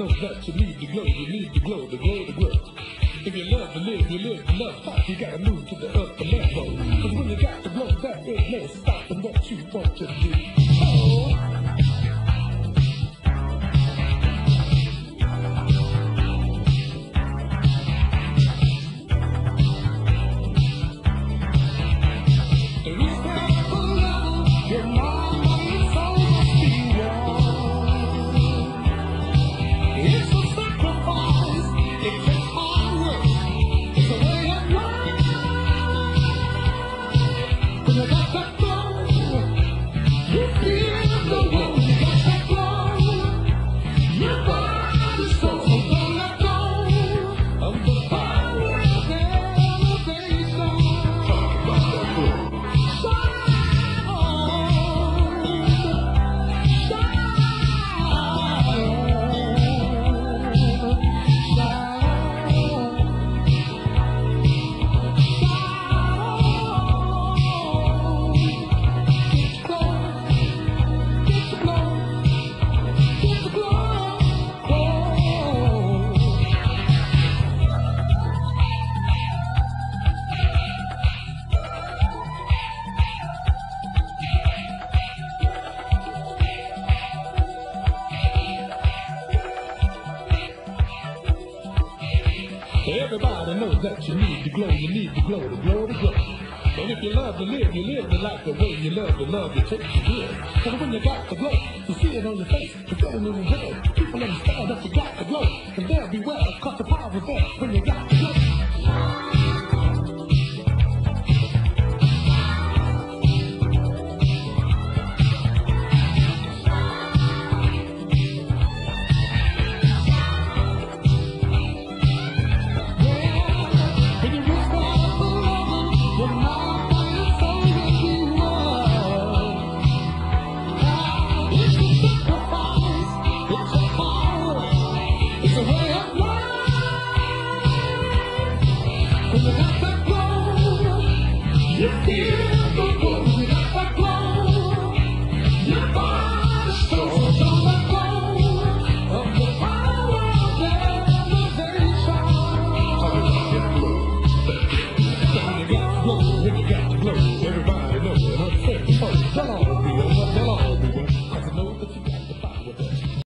know that you need the glow, you need the glow, the glow, the glow. If you love to live, you live to love you gotta move to the upper level. Cause when you got the glow, that ain't no stopping what you want to do. Sacrifice. It takes hard Everybody knows that you need to glow, you need to glow, to glow, to glow. And if you love to live, you live the life the way you love to love, you take to live. Cause when you got the glow, you see it on your face, you feel it in your head. People understand that you got the glow, and they'll be well, cause the power's there when you got the glow. Yeah.